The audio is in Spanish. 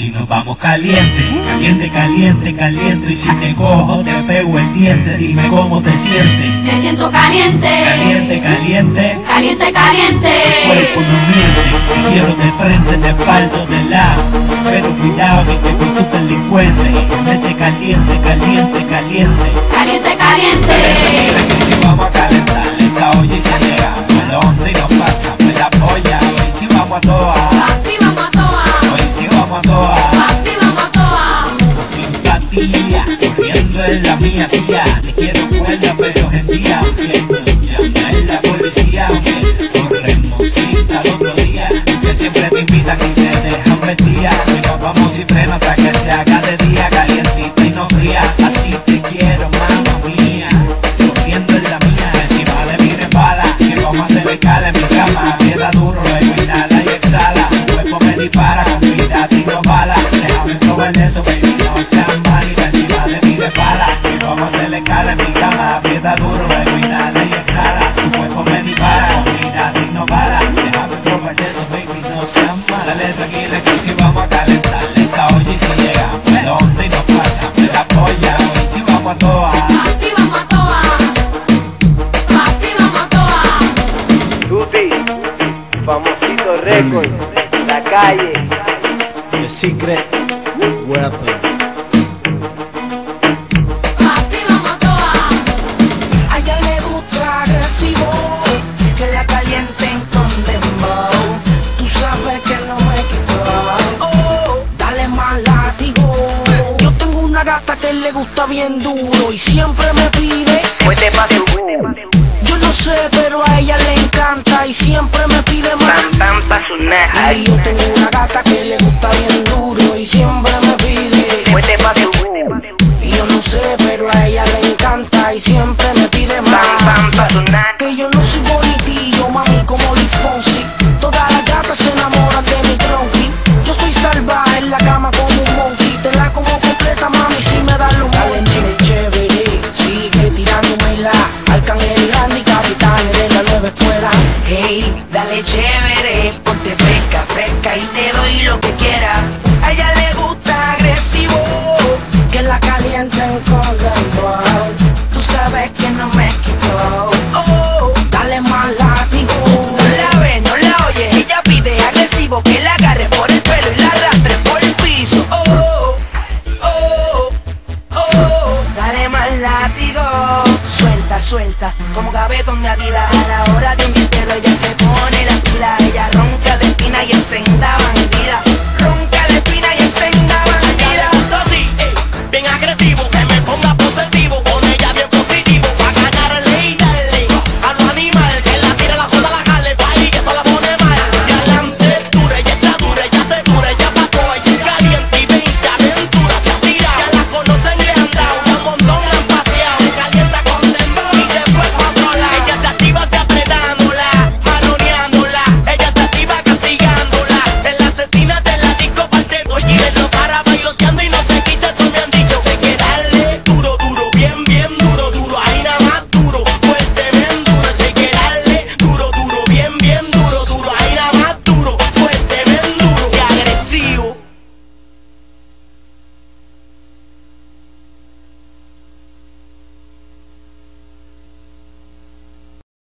si nos vamos caliente, caliente, caliente, caliente. Y si te cojo, te pego el diente. Dime cómo te sientes. Me siento caliente. Caliente, caliente. Caliente, caliente. Cuerpo no miente. Te quiero de frente, de espalda, de lado. Pero cuidado que te gusta tu delincuente. Mete caliente, caliente, caliente. Caliente, caliente. Corriendo en la mía tía. Te quiero fuera, pero gentia, que llama en la policía, que corremos cita al otro día, que siempre te invitan y te dejan metida. Y nos vamos sin freno vamos a hacer escala en mi cama, aprieta duro, luego inhala y exhala, tu cuerpo me dispara, con cuidado y no bala, déjame probar de eso, baby, no seas mala, dale tranquila que si vamos a calentar esa olla y si llega, me donde y no pasa, me la polla, hoy si vamos a toa. Papi, vamos a toa. Papi, vamos a toa. Tuti, famosito récord, la calle. The secret weapon. Gata que le gusta bien duro y siempre me pide. Pa' Yo no sé, pero a ella le encanta y siempre me pide más. Pam, pam. Y yo tengo una gata que le gusta bien duro y siempre me pide. Fuete pa' yo no sé, pero a ella le encanta y siempre Oh, dale más látigo. No la ve, no la oye, ella pide agresivo que la agarre por el pelo y la arrastre por el piso. Oh, oh, oh, dale más látigo. Suelta, suelta, como gavetón de Adidas. A la hora de un ella se pone la pila, ella ronca de esquina y es sentado.